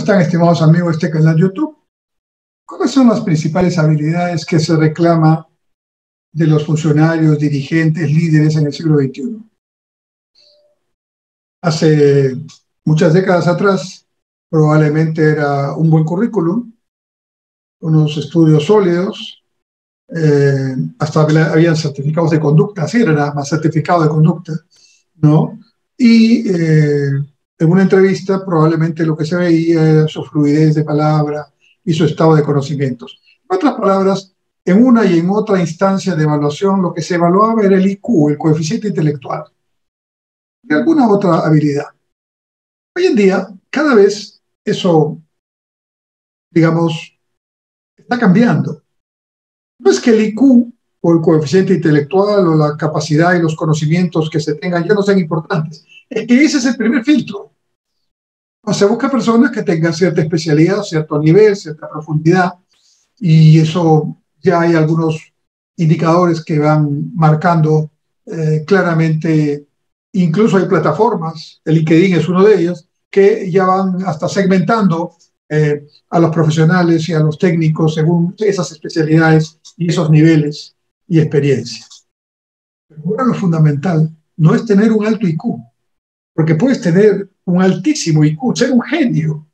están, estimados amigos de este canal YouTube? ¿Cuáles son las principales habilidades que se reclama de los funcionarios, dirigentes, líderes en el siglo XXI? Hace muchas décadas atrás, probablemente era un buen currículum, unos estudios sólidos, eh, hasta habían certificados de conducta, así era más certificado de conducta, ¿no? Y eh, en una entrevista probablemente lo que se veía era su fluidez de palabra y su estado de conocimientos. En otras palabras, en una y en otra instancia de evaluación lo que se evaluaba era el IQ, el coeficiente intelectual, de alguna otra habilidad. Hoy en día, cada vez eso, digamos, está cambiando. No es que el IQ o el coeficiente intelectual o la capacidad y los conocimientos que se tengan ya no sean importantes. Es que ese es el primer filtro. O se busca personas que tengan cierta especialidad, cierto nivel, cierta profundidad, y eso ya hay algunos indicadores que van marcando eh, claramente, incluso hay plataformas, el LinkedIn es uno de ellas, que ya van hasta segmentando eh, a los profesionales y a los técnicos según esas especialidades y esos niveles y experiencias. Pero ahora lo fundamental no es tener un alto IQ, porque puedes tener un altísimo IQ, ser un genio,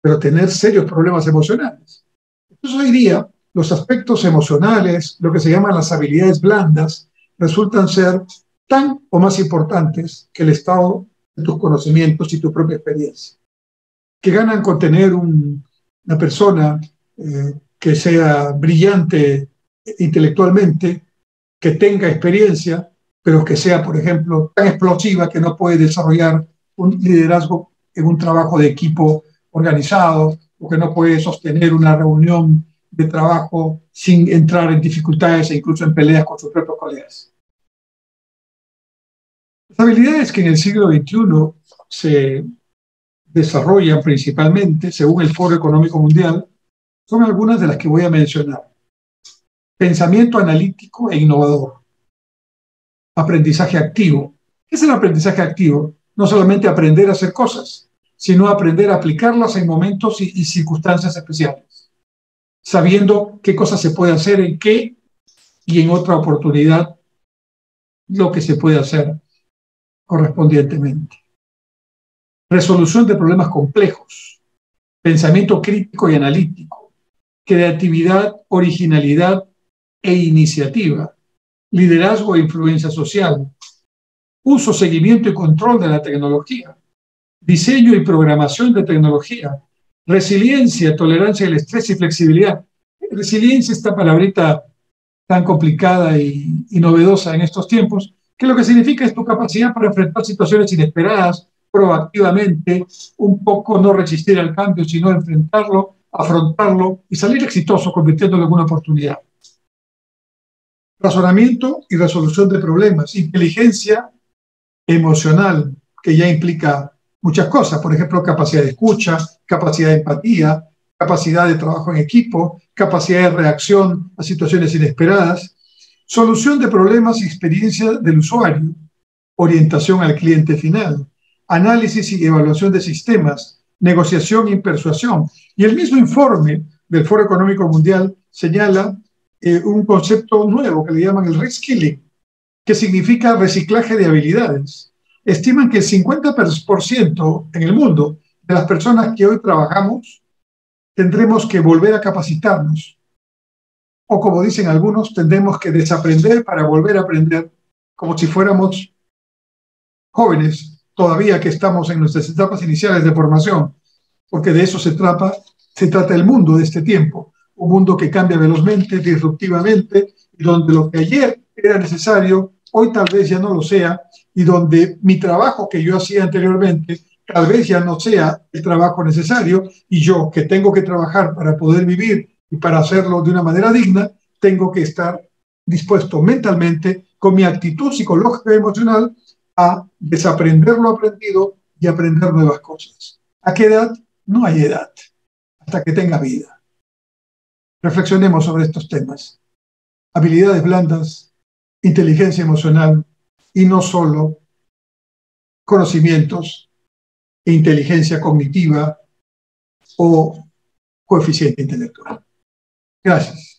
pero tener serios problemas emocionales. Entonces hoy día los aspectos emocionales, lo que se llaman las habilidades blandas, resultan ser tan o más importantes que el estado de tus conocimientos y tu propia experiencia que ganan con tener una persona eh, que sea brillante intelectualmente, que tenga experiencia, pero que sea, por ejemplo, tan explosiva que no puede desarrollar un liderazgo en un trabajo de equipo organizado o que no puede sostener una reunión de trabajo sin entrar en dificultades e incluso en peleas con sus propios colegas. Las habilidades que en el siglo XXI se desarrollan principalmente, según el Foro Económico Mundial, son algunas de las que voy a mencionar. Pensamiento analítico e innovador. Aprendizaje activo. ¿Qué es el aprendizaje activo? No solamente aprender a hacer cosas, sino aprender a aplicarlas en momentos y, circunstancias especiales, sabiendo qué cosas se puede hacer en qué y en otra oportunidad lo que se puede hacer correspondientemente resolución de problemas complejos, pensamiento crítico y analítico, creatividad, originalidad e iniciativa, liderazgo e influencia social, uso, seguimiento y control de la tecnología, diseño y programación de tecnología, resiliencia, tolerancia al estrés y flexibilidad. Resiliencia, esta palabrita tan complicada y, y novedosa en estos tiempos, que lo que significa es tu capacidad para enfrentar situaciones inesperadas, proactivamente, un poco no resistir al cambio, sino enfrentarlo, afrontarlo y salir exitoso, convirtiéndolo en una oportunidad. Razonamiento y resolución de problemas, inteligencia emocional, que ya implica muchas cosas, por ejemplo, capacidad de escucha, capacidad de empatía, capacidad de trabajo en equipo, capacidad de reacción a situaciones inesperadas, solución de problemas y experiencia del usuario, orientación al cliente final, análisis y evaluación de sistemas, negociación y persuasión. Y el mismo informe del Foro Económico Mundial señala eh, un concepto nuevo que le llaman el reskilling, que significa reciclaje de habilidades. Estiman que el 50% en el mundo de las personas que hoy trabajamos tendremos que volver a capacitarnos. O como dicen algunos, tendremos que desaprender para volver a aprender como si fuéramos jóvenes todavía que estamos en nuestras etapas iniciales de formación, porque de eso se trata, se trata el mundo de este tiempo, un mundo que cambia velozmente, disruptivamente, y donde lo que ayer era necesario, hoy tal vez ya no lo sea, y donde mi trabajo que yo hacía anteriormente tal vez ya no sea el trabajo necesario, y yo que tengo que trabajar para poder vivir y para hacerlo de una manera digna, tengo que estar dispuesto mentalmente con mi actitud psicológica y emocional a desaprender lo aprendido y aprender nuevas cosas. ¿A qué edad? No hay edad, hasta que tenga vida. Reflexionemos sobre estos temas. Habilidades blandas, inteligencia emocional y no solo conocimientos e inteligencia cognitiva o coeficiente intelectual. Gracias.